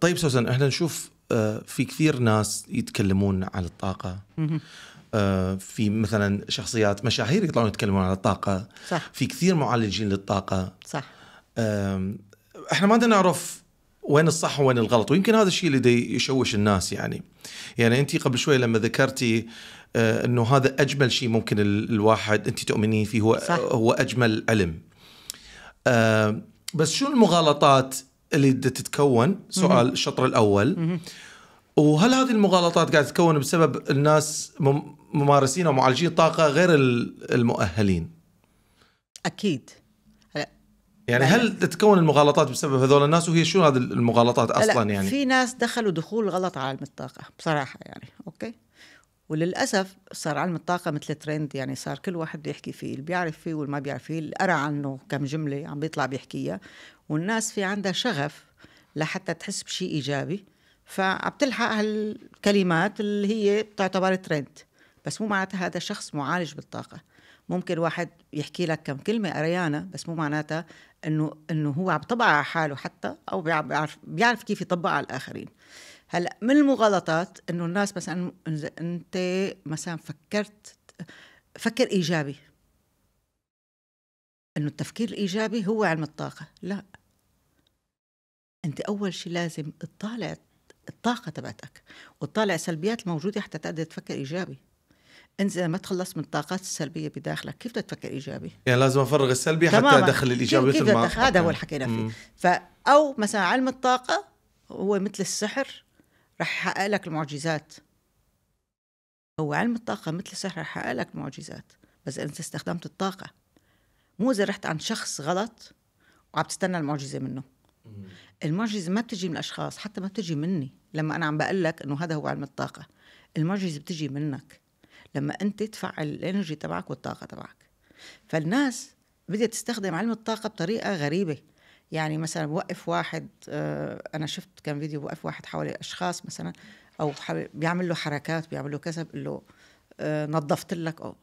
طيب سوسن إحنا نشوف آه، في كثير ناس يتكلمون عن الطاقة. آه، في مثلا شخصيات مشاهير يطلعون يتكلمون عن الطاقة. صح. في كثير معالجين للطاقة. صح. إحنا ما نعرف وين الصح وين الغلط ويمكن هذا الشيء اللي يشوش الناس يعني. يعني انت قبل شوي لما ذكرتي آه، انه هذا أجمل شيء ممكن ال- الواحد انت تؤمنين فيه هو صح. هو أجمل علم بس شو المغالطات اللي تتكون سؤال الشطر الأول. وهل هذه المغالطات قاعدة تتكون بسبب الناس مم- ممارسين أو معالجين الطاقه غير ال- المؤهلين؟ أكيد. يعني لا، هل تتكون المغالطات بسبب هذول الناس؟ وهي شو هذه المغالطات أصلا يعني؟ في ناس دخلوا دخول غلط على علم الطاقة بصراحة يعني أوكي؟ وللأسف صار علم الطاقة مثل ترند يعني صار كل واحد بده يحكي فيه اللي بيعرف فيه واللي ما بيعرف فيه اللي قرأ عنه كم جملة عم بيطلع بيحكيها. والناس في عندها شغف لحتى تحس بشيء إيجابي. فعم تلحق هالكلمات اللي هي تعتبر ترند. بس مو معناتها هذا شخص معالج بالطاقة. ممكن واحد يحكي لك كم كلمة قريانة بس مو معناتها إنه إنه هو عم يطبقها على حاله حتى أو بيعرف, بيعرف كيف يطبقها على الآخرين. هلا من المغالطات إنه الناس مثلا أنت مثلا فكرت فكر إيجابي. إنه التفكير الإيجابي هو علم الطاقة. لا. أنت أول شيء لازم تطالع الطاقة تبعتك وتطالع السلبيات الموجودة حتى تقدر تفكر إيجابي. أنت إذا ما تخلص من الطاقات السلبية بداخلك كيف بدك تفكر إيجابي؟ يعني لازم أفرغ السلبي حتى. أدخل الايجابي مثل ما هذا هو اللي حكينا. فيه ف أو مثلا علم الطاقة هو مثل السحر. رح يحقق لك المعجزات. هو علم الطاقة مثل السحر رح يحقق لك المعجزات بس أنت استخدمت الطاقة. مو إذا رحت عند شخص غلط وعم تستنى المعجزة منه. المعجزة ما بتجي من الأشخاص حتى ما بتجي مني. لما أنا عم بقول لك إنه هذا هو علم الطاقة المعجزة بتجي منك. لما أنت تفعل الإنرجي تبعك والطاقة تبعك. فالناس بدها تستخدم علم الطاقة بطريقة غريبة. يعني مثلا بوقف واحد آه، أنا شفت كان فيديو بوقف واحد حوالي أشخاص مثلا أو بيعمل له حركات بيعمل له كذا بقول له آه، نظفت لك أو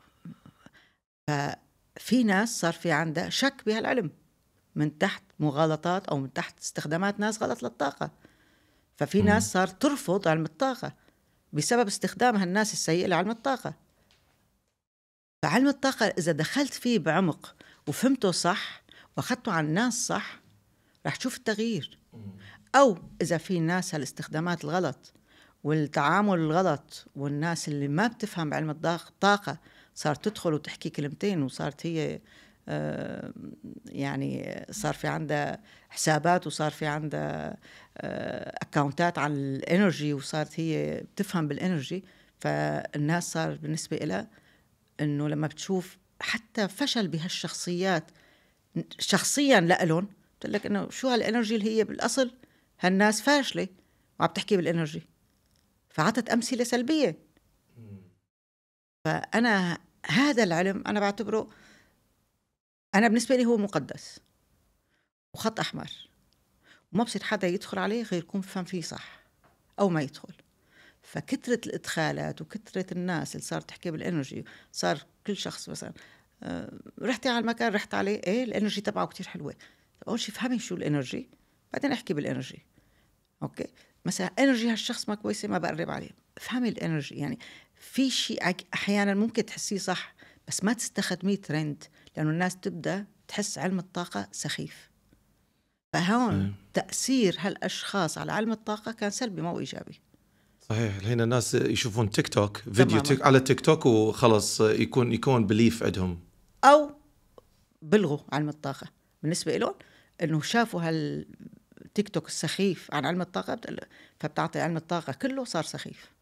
ففي ناس صار في عندها شك بهالعلم. من تحت مغالطات أو من تحت استخدامات ناس غلط للطاقة. ففي ناس صار ترفض علم الطاقة بسبب استخدام هالناس السيئه لعلم الطاقة. فعلم الطاقة إذا دخلت فيه بعمق وفهمته صح وأخذته عن الناس صح رح تشوف التغيير. أو إذا في ناس هالاستخدامات الغلط والتعامل الغلط والناس اللي ما بتفهم بعلم الضاق- الطاقه صارت تدخل وتحكي كلمتين وصارت هي آه، يعني صار في عندها حسابات وصار في عندها account ات على ال energy وصارت هي بتفهم بال energy فالناس صار بالنسبة لها إنه لما بتشوف حتى فشل بهالشخصيات شخصيا لإلهم بتقول لك إنه شو هال energy اللي هي بالأصل؟ هالناس فاشلة وعم تحكي بال energy. فعطت أمثلة سلبية. فأنا هذا العلم أنا بعتبره أنا بالنسبة لي هو مقدس وخط أحمر. وما بصير حدا يدخل عليه غير يكون فهم فيه صح أو ما يدخل. فكثرة الإدخالات وكثرة الناس اللي صارت تحكي بال energy صار كل شخص مثلا آه، رحتي على المكان رحت عليه إيه ال energy تبعه كتير حلوة. طب أول شيء فهمي شو ال energy بعدين أحكي بال energy. أوكي؟ مثلا energy هالشخص ما كويسة ما بقرب عليه. افهمي ال energy يعني في شيء أحيانا ممكن تحسيه صح بس ما تستخدميه ترند لأنه الناس تبدأ تحس علم الطاقة سخيف. فهون أيه. تأثير هالأشخاص على علم الطاقة كان سلبي مو إيجابي. صحيح. الحين الناس يشوفون تيك توك فيديو. تيك على تيك توك وخلص يكون يكون belief عندهم. أو بلغوا علم الطاقة. بالنسبة لهم إنه شافوا هالتيك توك السخيف عن علم الطاقة فبالتالي علم الطاقة كله صار سخيف.